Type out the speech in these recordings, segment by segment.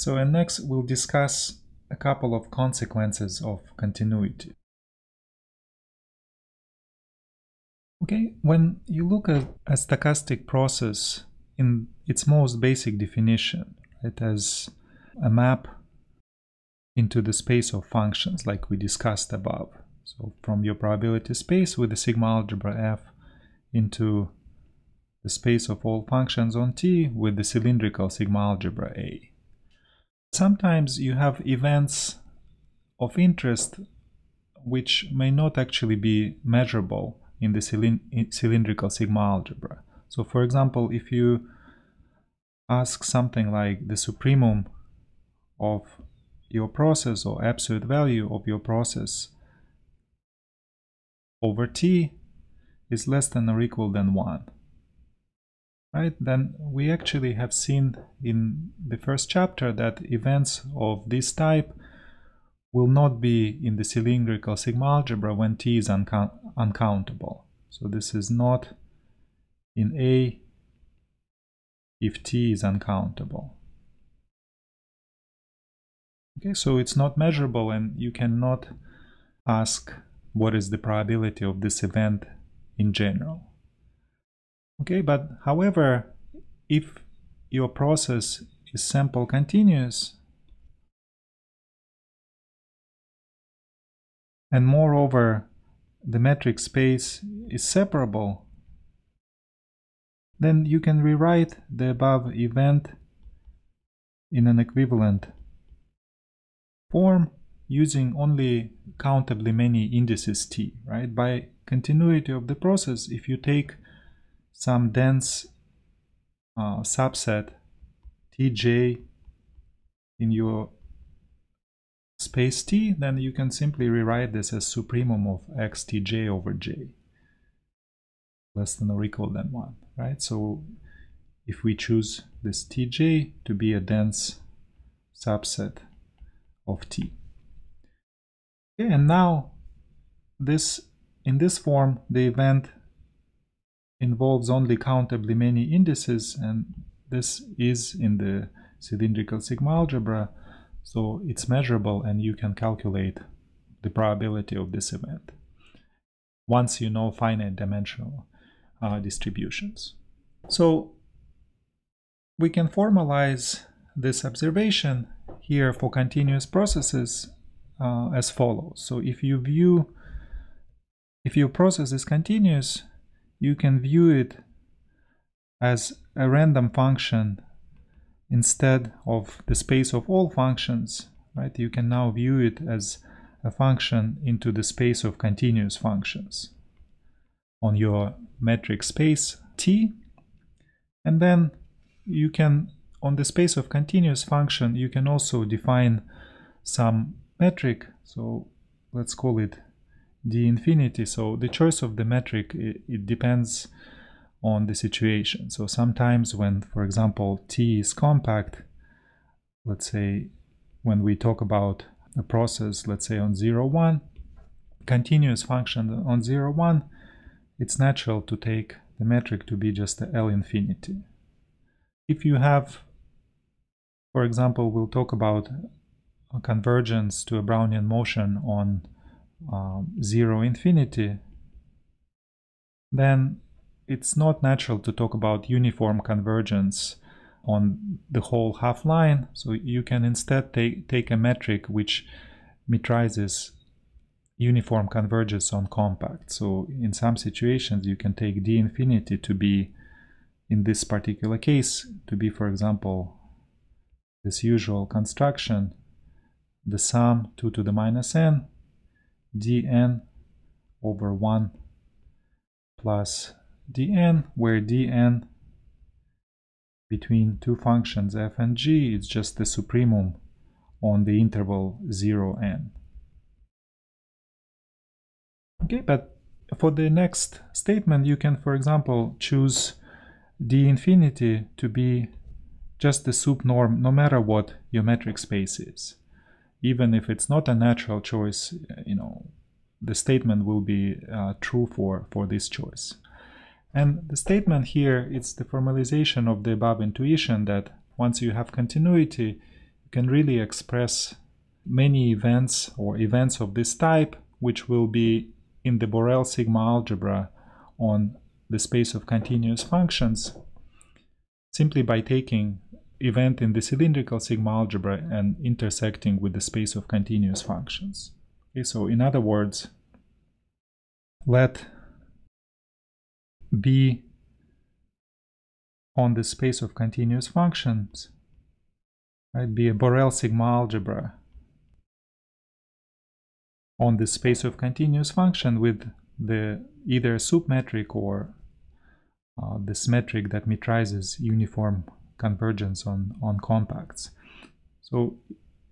So and next we'll discuss a couple of consequences of continuity. Okay, when you look at a stochastic process in its most basic definition, it as a map into the space of functions like we discussed above. So from your probability space with the sigma algebra F into the space of all functions on T with the cylindrical sigma algebra A. Sometimes you have events of interest which may not actually be measurable in the cylindrical sigma algebra. So for example, if you ask something like the supremum of your process or absolute value of your process over t is less than or equal than 1 right then we actually have seen in the first chapter that events of this type will not be in the cylindrical sigma algebra when t is uncount uncountable. So this is not in A if t is uncountable. Okay, so it's not measurable and you cannot ask what is the probability of this event in general. Okay, but however, if your process is sample continuous, and moreover the metric space is separable, then you can rewrite the above event in an equivalent form using only countably many indices t, right? By continuity of the process, if you take some dense uh, subset tj in your space t, then you can simply rewrite this as supremum of xtj over j less than or equal than 1, right? So if we choose this tj to be a dense subset of t. Okay, and now this in this form the event involves only countably many indices and this is in the cylindrical sigma algebra so it's measurable and you can calculate the probability of this event once you know finite dimensional uh, distributions. So we can formalize this observation here for continuous processes uh, as follows. So if you view, if your process is continuous, you can view it as a random function instead of the space of all functions, right? You can now view it as a function into the space of continuous functions on your metric space T. And then you can, on the space of continuous function, you can also define some metric. So let's call it d infinity. So the choice of the metric, it, it depends on the situation. So sometimes when, for example, T is compact, let's say when we talk about a process, let's say on 0, 1, continuous function on 0, 1, it's natural to take the metric to be just the L infinity. If you have, for example, we'll talk about a convergence to a Brownian motion on um, 0 infinity, then it's not natural to talk about uniform convergence on the whole half line. So you can instead take, take a metric which metrizes uniform convergence on compact. So in some situations you can take d infinity to be, in this particular case, to be, for example, this usual construction, the sum 2 to the minus n, dn over 1 plus dn, where dn between two functions f and g is just the supremum on the interval 0 n. Okay, but for the next statement, you can, for example, choose d infinity to be just the sup norm no matter what your metric space is. Even if it's not a natural choice, you know, the statement will be uh, true for, for this choice. And the statement here, it's the formalization of the above intuition that once you have continuity, you can really express many events or events of this type which will be in the Borel sigma algebra on the space of continuous functions simply by taking event in the cylindrical sigma algebra and intersecting with the space of continuous functions. Okay, so in other words, let B on the space of continuous functions right, be a Borel sigma algebra on the space of continuous function with the either sup metric or uh, this metric that metrizes uniform convergence on, on compacts. So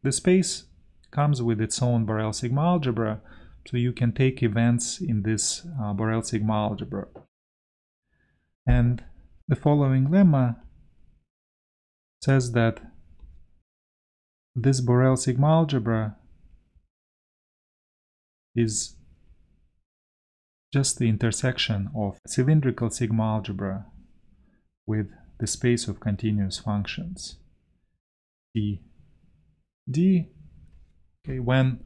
the space comes with its own Borel sigma algebra, so you can take events in this uh, Borel sigma algebra. And the following lemma says that this Borel sigma algebra is just the intersection of cylindrical sigma algebra with the space of continuous functions. D. D, okay, when,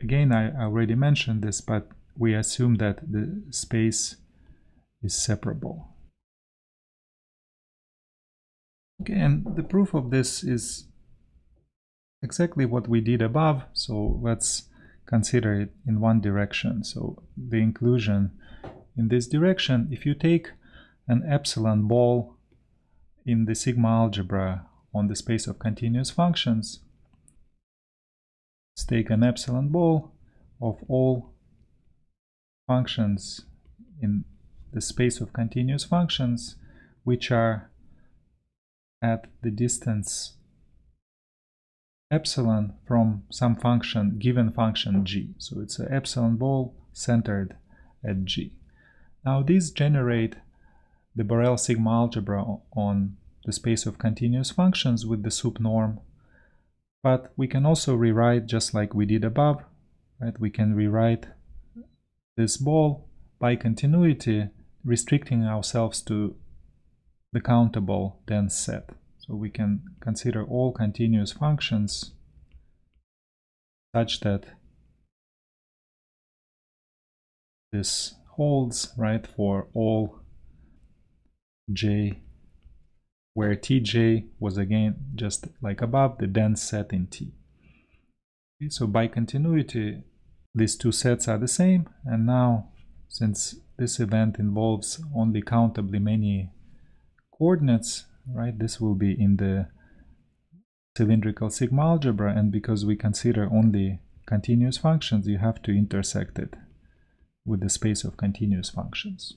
again, I already mentioned this, but we assume that the space is separable. Okay, and the proof of this is exactly what we did above, so let's consider it in one direction. So the inclusion in this direction, if you take an epsilon ball in the sigma algebra on the space of continuous functions, let's take an epsilon ball of all functions in the space of continuous functions which are at the distance epsilon from some function, given function g. So it's an epsilon ball centered at g. Now these generate the Borel sigma algebra on the space of continuous functions with the sup norm. But we can also rewrite just like we did above, right? We can rewrite this ball by continuity, restricting ourselves to the countable dense set. So we can consider all continuous functions such that this holds, right, for all j, where tj was again just like above the dense set in T. Okay, so by continuity, these two sets are the same, and now since this event involves only countably many coordinates, right? This will be in the cylindrical sigma algebra and because we consider only continuous functions you have to intersect it with the space of continuous functions.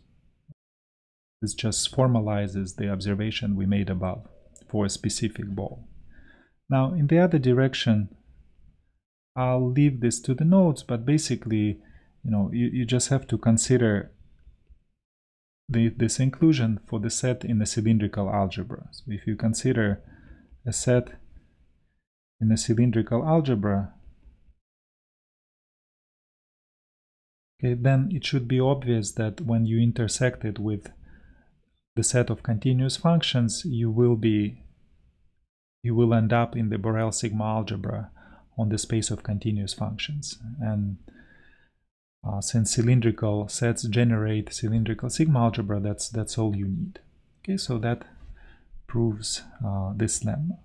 This just formalizes the observation we made above for a specific ball. Now in the other direction I'll leave this to the notes but basically you know you, you just have to consider the, this inclusion for the set in the cylindrical algebra. So if you consider a set in the cylindrical algebra, okay, then it should be obvious that when you intersect it with the set of continuous functions, you will be you will end up in the Borel sigma algebra on the space of continuous functions. And uh, since cylindrical sets generate cylindrical sigma algebra, that's, that's all you need. Okay, so that proves uh, this lemma.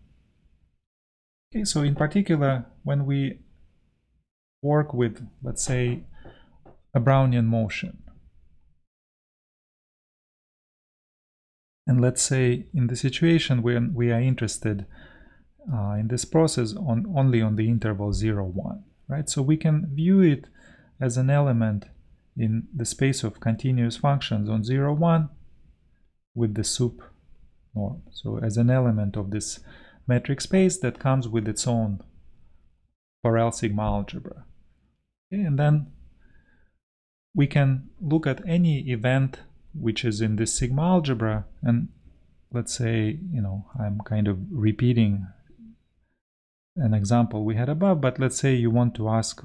Okay, so in particular, when we work with, let's say, a Brownian motion, and let's say in the situation when we are interested uh, in this process on only on the interval 0, 1, right? So we can view it as an element in the space of continuous functions on 0, 1 with the sup norm. So as an element of this metric space that comes with its own Borel sigma algebra. Okay, and then we can look at any event which is in this sigma algebra and let's say, you know, I'm kind of repeating an example we had above, but let's say you want to ask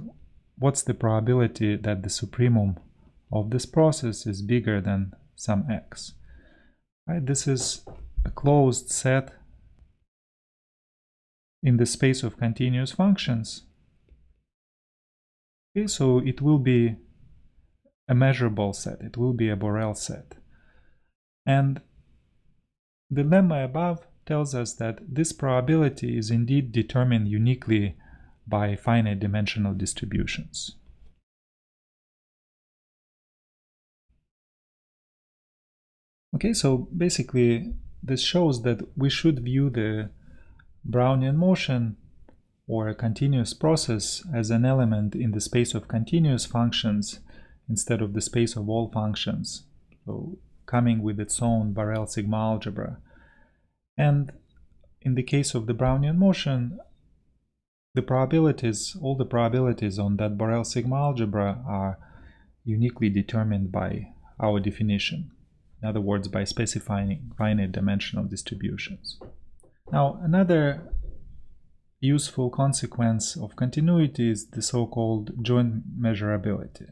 what's the probability that the supremum of this process is bigger than some x. Right? This is a closed set. in the space of continuous functions. Okay, so it will be a measurable set, it will be a Borel set. And the lemma above tells us that this probability is indeed determined uniquely by finite dimensional distributions. Okay, so basically this shows that we should view the Brownian motion or a continuous process as an element in the space of continuous functions instead of the space of all functions, so coming with its own Borel sigma algebra. And in the case of the Brownian motion, the probabilities, all the probabilities on that Borel sigma algebra are uniquely determined by our definition. In other words, by specifying finite dimensional distributions. Now, another useful consequence of continuity is the so-called joint measurability.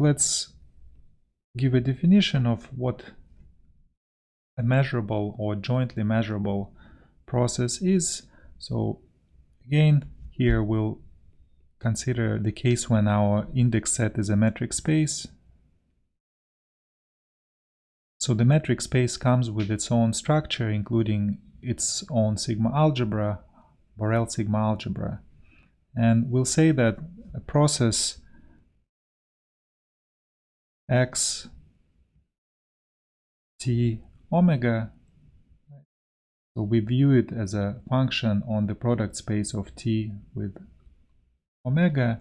Let's give a definition of what a measurable or jointly measurable process is. So again, here we'll consider the case when our index set is a metric space. So the metric space comes with its own structure, including its own sigma algebra, Borel sigma algebra. And we'll say that a process x t omega so we view it as a function on the product space of t with omega.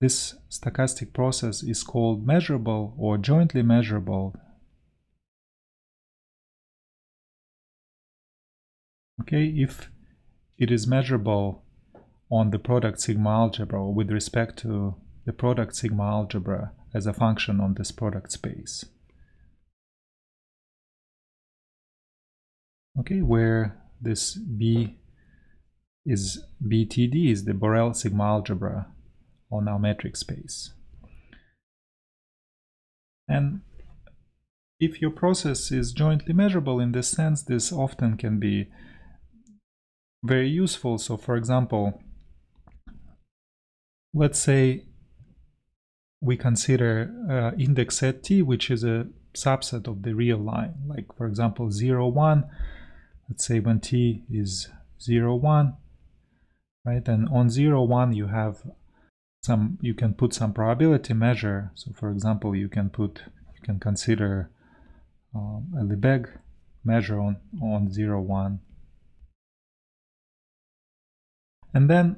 This stochastic process is called measurable or jointly measurable. Okay, if it is measurable on the product sigma algebra with respect to the product sigma algebra as a function on this product space. okay where this b is btd is the Borel sigma algebra on our metric space and if your process is jointly measurable in this sense this often can be very useful so for example let's say we consider uh, index set t which is a subset of the real line. Like for example 0 1 let's say when t is 0 1 right? And on 0 1 you have some you can put some probability measure. So for example you can put you can consider um, a Lebesgue measure on on 0 1 and then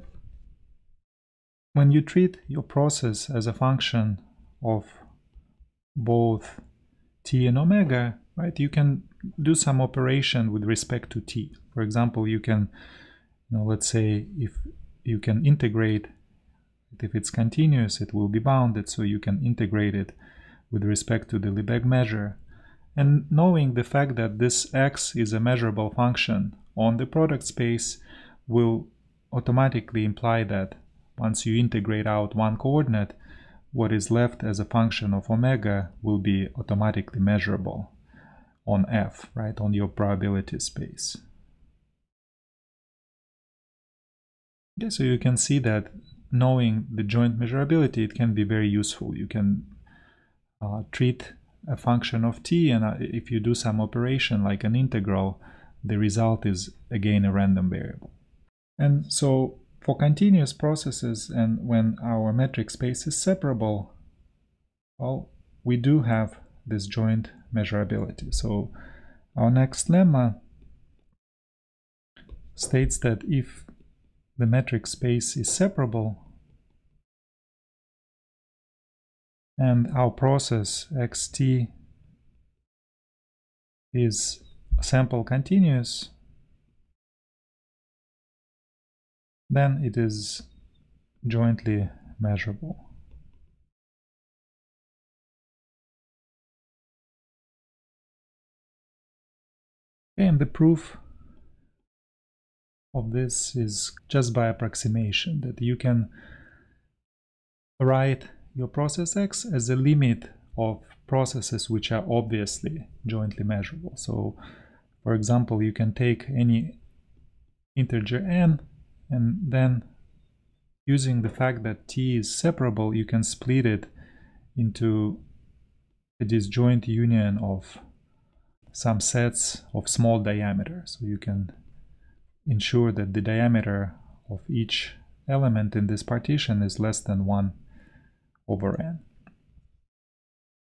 when you treat your process as a function of both t and omega right you can do some operation with respect to t. For example, you can, you know, let's say if you can integrate, if it's continuous, it will be bounded, so you can integrate it with respect to the Lebesgue measure. And knowing the fact that this x is a measurable function on the product space will automatically imply that once you integrate out one coordinate, what is left as a function of omega will be automatically measurable on F, right, on your probability space. Okay, so you can see that knowing the joint measurability, it can be very useful. You can uh, treat a function of t, and uh, if you do some operation like an integral, the result is again a random variable. And so for continuous processes and when our metric space is separable, well, we do have this joint measurability. So our next lemma states that if the metric space is separable and our process xt is sample continuous, then it is jointly measurable. And the proof of this is just by approximation, that you can write your process x as a limit of processes which are obviously jointly measurable. So For example, you can take any integer n and then using the fact that t is separable, you can split it into a disjoint union of some sets of small diameter. So you can ensure that the diameter of each element in this partition is less than 1 over n.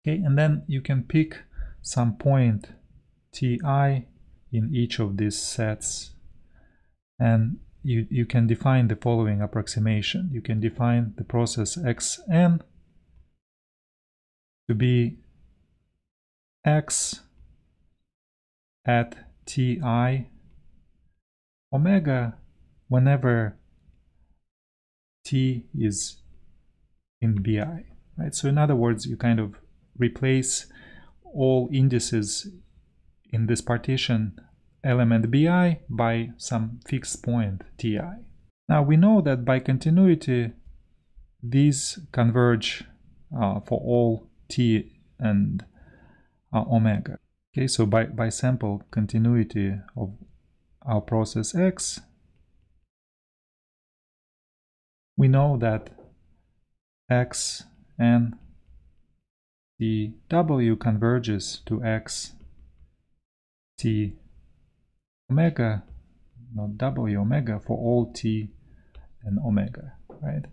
Okay, and then you can pick some point ti in each of these sets and you, you can define the following approximation. You can define the process xn to be x at ti omega whenever t is in bi right so in other words you kind of replace all indices in this partition element bi by some fixed point ti. Now we know that by continuity these converge uh, for all t and uh, omega. Okay, so by, by sample continuity of our process x, we know that x and the w converges to x t omega, not w omega, for all t and omega, right?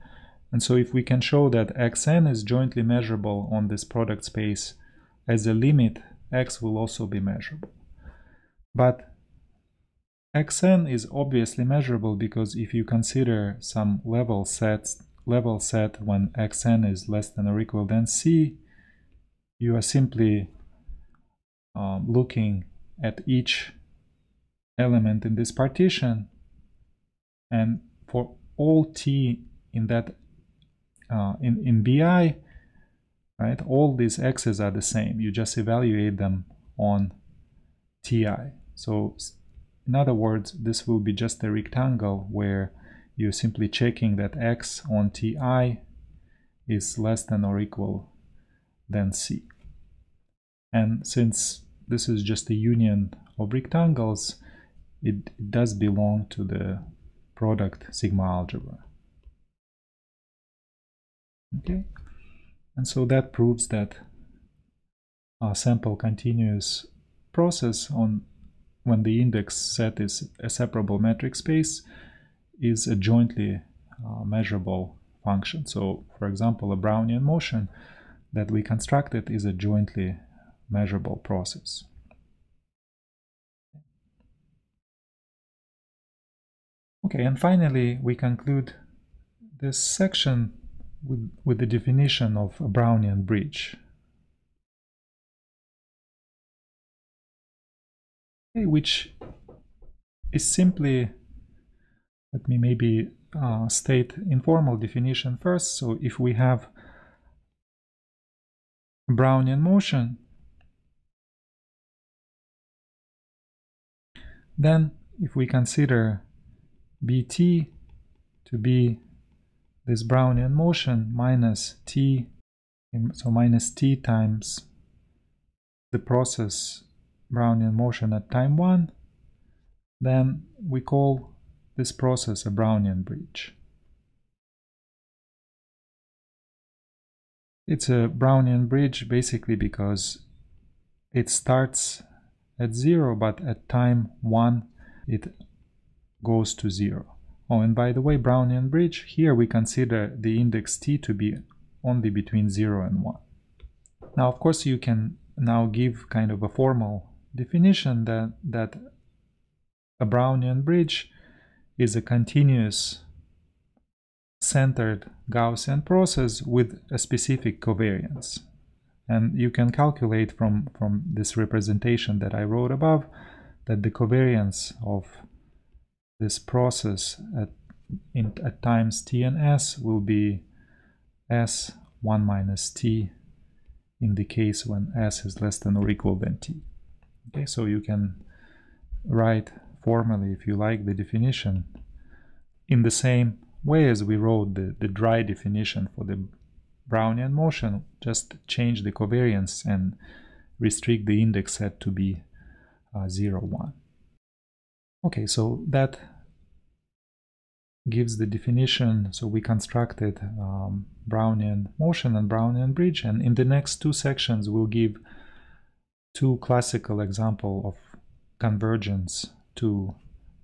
And so if we can show that xn is jointly measurable on this product space as a limit, x will also be measurable. But xn is obviously measurable because if you consider some level sets level set when xn is less than or equal than c, you are simply um, looking at each element in this partition. And for all t in that uh, in, in bi right all these x's are the same. You just evaluate them on ti so in other words this will be just a rectangle where you're simply checking that x on ti is less than or equal than c. And since this is just a union of rectangles it, it does belong to the product sigma algebra. Okay, and so that proves that a sample continuous process on when the index set is a separable metric space is a jointly uh, measurable function. So, for example, a Brownian motion that we constructed is a jointly measurable process. Okay, and finally we conclude this section with, with the definition of a Brownian bridge. Okay, which is simply, let me maybe uh, state informal definition first. So if we have Brownian motion, then if we consider bt to be this Brownian motion minus t, so minus t times the process Brownian motion at time 1, then we call this process a Brownian bridge. It's a Brownian bridge basically because it starts at 0 but at time 1 it goes to 0. Oh, and by the way, Brownian bridge, here we consider the index t to be only between 0 and 1. Now, of course, you can now give kind of a formal definition that, that a Brownian bridge is a continuous centered Gaussian process with a specific covariance. And you can calculate from, from this representation that I wrote above that the covariance of this process at, in, at times t and s will be s 1 minus t in the case when s is less than or equal than t. Okay, so you can write formally, if you like, the definition in the same way as we wrote the, the dry definition for the Brownian motion, just change the covariance and restrict the index set to be uh, 0, 1. Okay, so that gives the definition. So we constructed um, Brownian motion and Brownian bridge, and in the next two sections we'll give two classical example of convergence to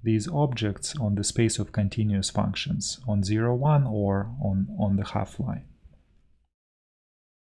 these objects on the space of continuous functions on 0, 1 or on, on the half line.